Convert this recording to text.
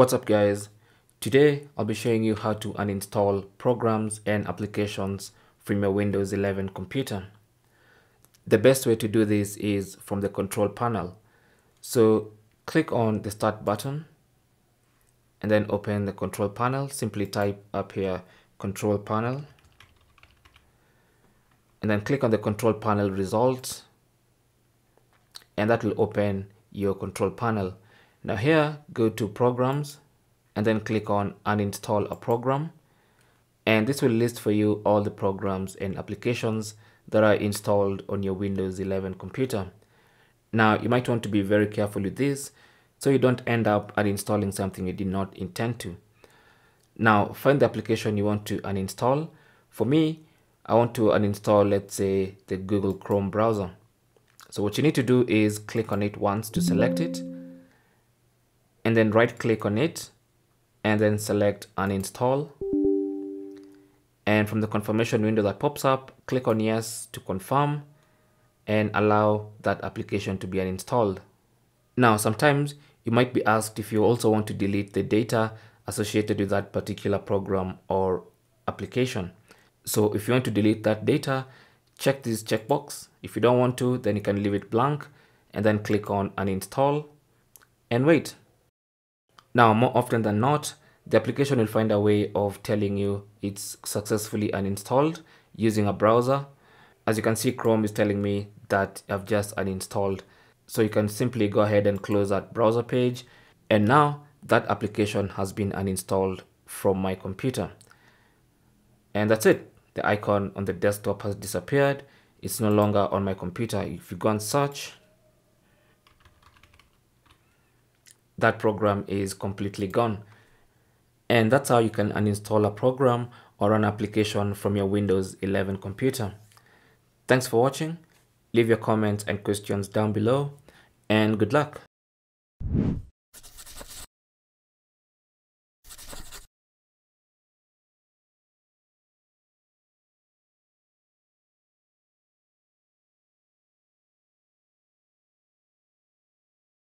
What's up guys? Today I'll be showing you how to uninstall programs and applications from your Windows 11 computer. The best way to do this is from the control panel. So click on the start button and then open the control panel. Simply type up here control panel and then click on the control panel results and that will open your control panel. Now here, go to programs and then click on uninstall a program. And this will list for you all the programs and applications that are installed on your Windows 11 computer. Now you might want to be very careful with this so you don't end up uninstalling something you did not intend to. Now find the application you want to uninstall. For me, I want to uninstall, let's say, the Google Chrome browser. So what you need to do is click on it once to select it and then right click on it and then select uninstall. And from the confirmation window that pops up click on yes to confirm and allow that application to be uninstalled. Now sometimes you might be asked if you also want to delete the data associated with that particular program or application. So if you want to delete that data check this checkbox. If you don't want to then you can leave it blank and then click on uninstall and wait now, more often than not, the application will find a way of telling you it's successfully uninstalled using a browser. As you can see, Chrome is telling me that I've just uninstalled. So you can simply go ahead and close that browser page. And now that application has been uninstalled from my computer. And that's it. The icon on the desktop has disappeared. It's no longer on my computer. If you go and search, that program is completely gone. And that's how you can uninstall a program or an application from your Windows 11 computer. Thanks for watching. Leave your comments and questions down below and good luck.